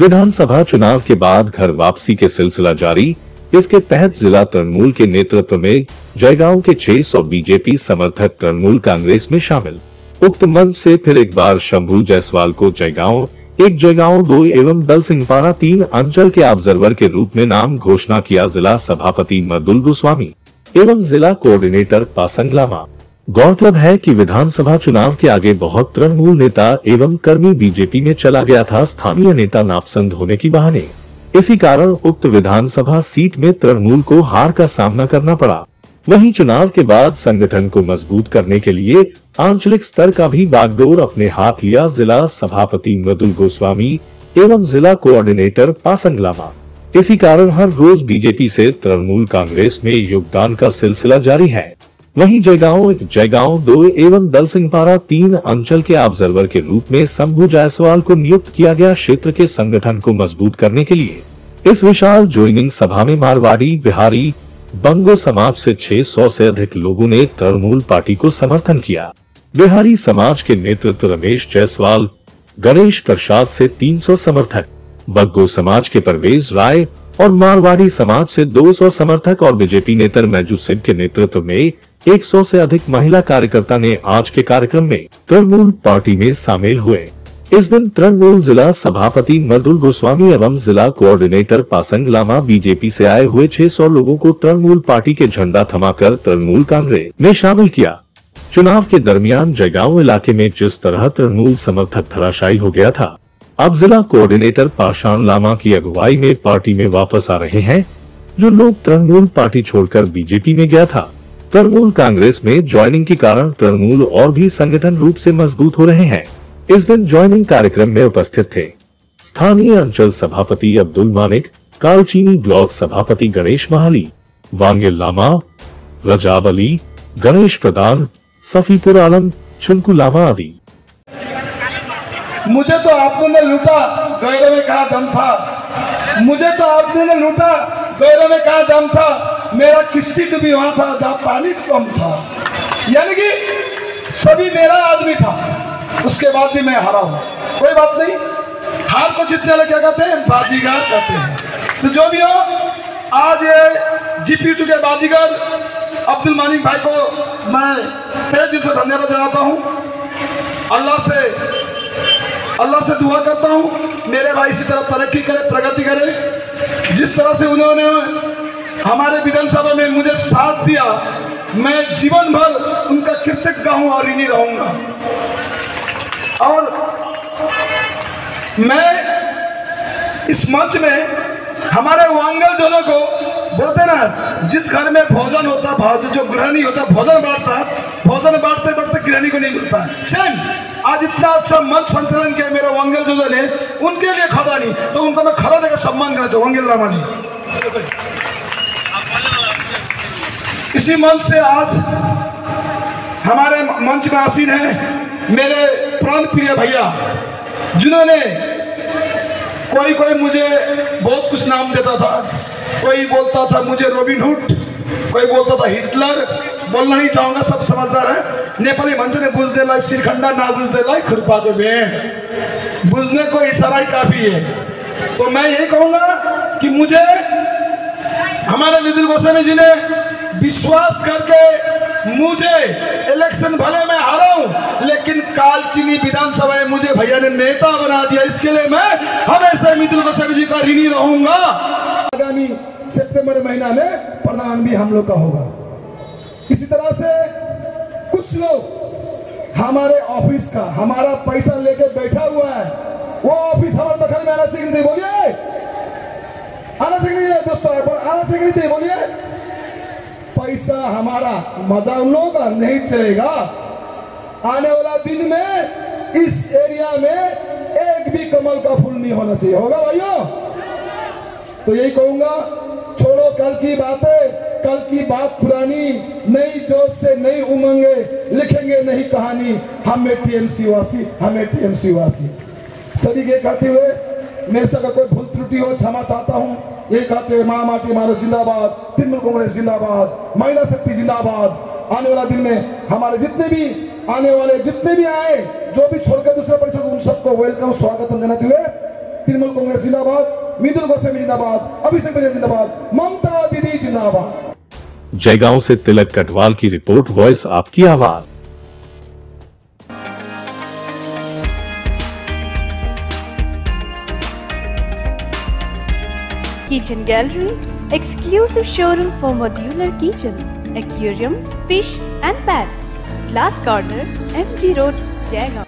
विधानसभा चुनाव के बाद घर वापसी के सिलसिला जारी इसके तहत जिला तृणमूल के नेतृत्व में जयगांव के 600 बीजेपी समर्थक तृणमूल कांग्रेस में शामिल। उक्त मंच से फिर एक बार शंभू जायसवाल को जयगांव, एक जयगांव, दो एवं दल सिंह पारा तीन अंचल के ऑब्जर्वर के रूप में नाम घोषणा किया जिला सभापति मदुल गोस्वामी एवं जिला कोऑर्डिनेटर पासंग लामा। गौरतलब है कि विधानसभा चुनाव के आगे बहुत तृणमूल नेता एवं कर्मी बीजेपी में चला गया था स्थानीय नेता नापसंद होने की बहाने। इसी कारण उक्त विधानसभा सीट में तृणमूल को हार का सामना करना पड़ा। वहीं चुनाव के बाद संगठन को मज़बूत करने के लिए आंचलिक स्तर का भी बागडोर अपने हाथ लिया जिला सभापति मृदुल गोस्वामी एवं जिला कोऑर्डिनेटर पासंग लामा इसी कारण हर रोज बीजेपी से तृणमूल कांग्रेस में योगदान का सिलसिला जारी है। वहीं जयगांव जयगांव दो एवं दल सिंह पारा तीन अंचल के ऑब्जर्वर के रूप में शंभु जायसवाल को नियुक्त किया गया क्षेत्र के संगठन को मज़बूत करने के लिए। इस विशाल ज्वाइनिंग सभा में मारवाड़ी, बिहारी, बंगो समाज से 600 से अधिक लोगों ने तृणमूल पार्टी को समर्थन किया। बिहारी समाज के नेतृत्व रमेश जायसवाल, गणेश प्रसाद से 300 समर्थक बग्गो समाज के परवेज राय और मारवाड़ी समाज से 200 समर्थक और बीजेपी नेता मैजू सिंह के नेतृत्व में 100 से अधिक महिला कार्यकर्ता ने आज के कार्यक्रम में तृणमूल पार्टी में शामिल हुए। इस दिन तृणमूल जिला सभापति मर्दुल गोस्वामी एवं जिला कोऑर्डिनेटर पासंग लामा बीजेपी से आए हुए 600 लोगों को तृणमूल पार्टी के झंडा थमाकर तृणमूल कांग्रेस में शामिल किया। चुनाव के दरमियान जयगांव इलाके में जिस तरह तृणमूल समर्थक धराशायी हो गया था अब जिला कोऑर्डिनेटर पाषाण लामा की अगुवाई में पार्टी में वापस आ रहे हैं, जो लोग तृणमूल पार्टी छोड़कर बीजेपी में गया था। तृणमूल कांग्रेस में ज्वाइनिंग के कारण तृणमूल और भी संगठन रूप से मज़बूत हो रहे हैं। इस दिन ज्वाइनिंग कार्यक्रम में उपस्थित थे। स्थानीय अंचल सभापति अब्दुल मानिक, कालचीनी ब्लॉक सभापति गणेश महाली वांगे लामा रजाब अली गणेश प्रधान, सफीपुर आलम चुनकू लामा आदि। मुझे तो आपने ने लूटा, गैरों में कहा दम था। मुझे तो आपने ने लूटा, गैरों में कहा दम था। मेरा किस्ती तो भी वहाँ था, जहाँ पानी कम था। यानी कि सभी मेरा आदमी था। उसके बाद भी मैं हारा हूँ। कोई बात नहीं। हार को जीतने वाले क्या कहते हैं? बाजीगर कहते हैं। तो जो भी हो, आज जीपी के बाजीगर अब्दुल मानिक भाई को मैं तय दिल से धन्यवाद जनाता हूँ। अल्लाह से अल्लाह से दुआ करता हूँ, मेरे भाई इसी तरह तरक्की करे, प्रगति करे। जिस तरह से उन्होंने हमारे विधानसभा में मुझे साथ दिया, मैं जीवन भर उनका कृतज्ञ हूँ और ऋणी रहूँगा। और मैं इस मंच में हमारे वांगल दोनों को बोलते ना, जिस घर में भोजन होता भोजन जो गृहणी होता, भोजन बांटता, भोजन बांटते बांटते गृहणी को नहीं मिलता। सेम आज इतना अच्छा मंच संचालन किया मेरे वांगल जो ने, उनके लिए खड़ा नहीं तो उनको मैं खड़ा देकर सम्मान करना चाहूँ वांगल रामा जी। इसी मंच से आज हमारे मंच में आसीन है मेरे प्राण प्रिय भैया, जिन्होंने कोई कोई मुझे बहुत कुछ नाम देता था। कोई बोलता था मुझे रॉबिन हुड, कोई बोलता था हिटलर बोलना ही चाहूँगा, सब समझदार है। नेपाली मंच ने बुझ देला सिरखंडा ना बुझ देला खुरपा के बुझने को इशारा ही काफ़ी है। तो मैं यही कहूँगा कि मुझे, हमारे नितिन गोस्वामी जी ने विश्वास करके मुझे इलेक्शन भले मैं हारा हूँ लेकिन कालचीनी विधानसभा में मुझे भैया ने नेता बना दिया। इसके लिए मैं हमेशा मित्र गोस्वामी जी का ऋणी रहूँगा। आगामी सितंबर महीना में प्रधान भी हम लोग का होगा। इसी तरह से कुछ लोग हमारे ऑफ़िस का, हमारा पैसा लेके बैठा हुआ है, वो ऑफ़िस हमारे दखल में आना चाहिए बोलिए। आना चाहिए दोस्तों आना चाहिए बोलिए। पैसा हमारा मज़ा उन लोगों का नहीं चलेगा। आने वाला दिन में इस एरिया में एक भी कमल का फूल नहीं होना चाहिए। होगा भाइयों? तो यही कहूँगा, छोड़ो कल की बातें। कल की बात पुरानी, नई जोश से नई उमंगे, लिखेंगे नहीं कहानी। हमें टीएमसी वासी, हमें टीएमसी वासी। सभी के कहते हुए, मेरे से अगर कोई भूल त्रुटि हो, क्षमा चाहता हूँ। ये कहते हुए माँ माटी मारो जिंदाबाद, तृणमूल कांग्रेस जिंदाबाद, महिला शक्ति जिंदाबाद। आने वाला दिन में हमारे जितने भी, आने वाले जितने भी आए, जो भी छोड़कर दूसरे परिषद उन सबको वेलकम स्वागत देते हुए तृणमूल कांग्रेस जिंदाबाद मृदुल गोस्वामी जिंदाबाद, अभिषेक जिंदाबाद, ममता जयगांव से तिलक कटवाल की रिपोर्ट वॉइस आपकी आवाज़। Kitchen gallery exclusive showroom for modular kitchen aquarium, fish and pets, glass corner M G road Jaigaon